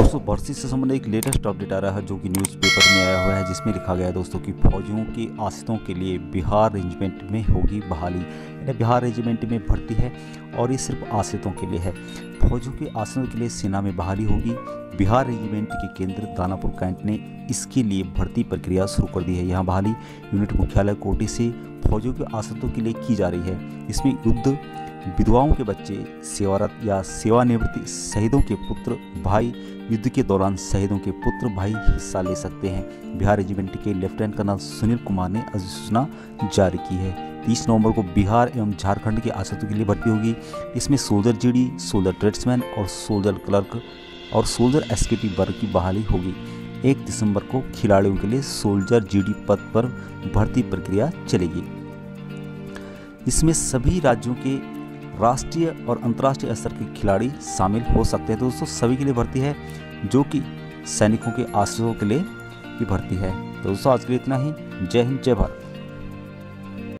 दोस्तों भर्ती से संबंधित एक लेटेस्ट अपडेट आ रहा है, जो कि न्यूज़पेपर में आया हुआ है, जिसमें लिखा गया है, दोस्तों, कि फौजियों के आश्रितों के लिए बिहार रेजिमेंट में होगी बहाली। यानी बिहार रेजिमेंट में भर्ती है और ये सिर्फ़ आश्रितों के लिए है। फौजियों के आश्रितों के लिए सेना में बहाली होगी। बिहार रेजिमेंट के केंद्र दानापुर कैंट ने इसके लिए भर्ती प्रक्रिया शुरू कर दी है। यहाँ बहाली यूनिट मुख्यालय कोटे से फौजियों के आश्रितों के लिए की जा रही है। इसमें युद्ध विधवाओं के बच्चे, सेवारत या सेवानिवृत्ति शहीदों के पुत्र भाई, युद्ध के दौरान शहीदों के पुत्र भाई हिस्सा ले सकते हैं। बिहार रेजिमेंट के लेफ्टिनेंट कर्नल सुनील कुमार ने अधिसूचना जारी की है। तीस नवंबर को बिहार एवं झारखंड के आश्रितों के लिए भर्ती होगी। इसमें सोल्जर जीडी, सोल्जर ट्रेड्समैन और सोल्जर क्लर्क और सोल्जर एसकेटी वर्ग की बहाली होगी। एक दिसंबर को खिलाड़ियों के लिए सोल्जर जीडी पद पर भर्ती प्रक्रिया चलेगी। इसमें सभी राज्यों के राष्ट्रीय और अंतर्राष्ट्रीय स्तर के खिलाड़ी शामिल हो सकते हैं। तो दोस्तों, सभी के लिए भर्ती है, जो कि सैनिकों के आश्रयों के लिए की भर्ती है। तो दोस्तों, आज के लिए इतना ही। जय हिंद, जय भारत।